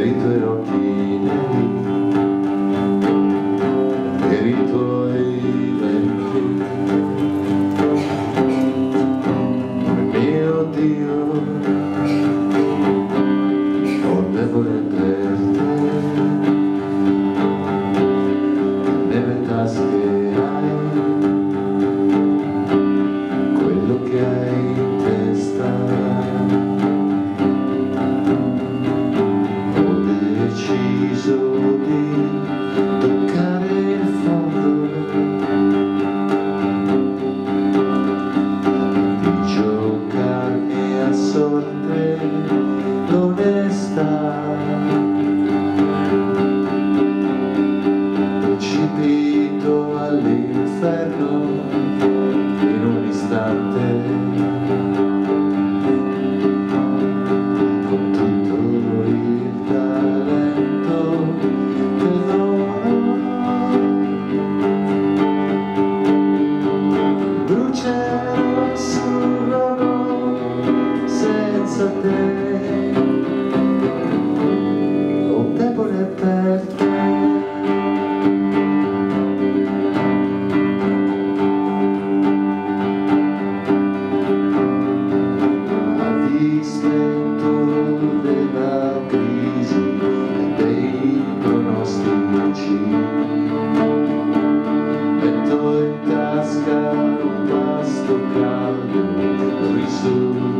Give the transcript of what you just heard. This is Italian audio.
Evito erokine Evito erokine birthday. penso a te. Un debole per te a dispetto della crisi e dei pronostici metto in tasca un pasto caldo risulta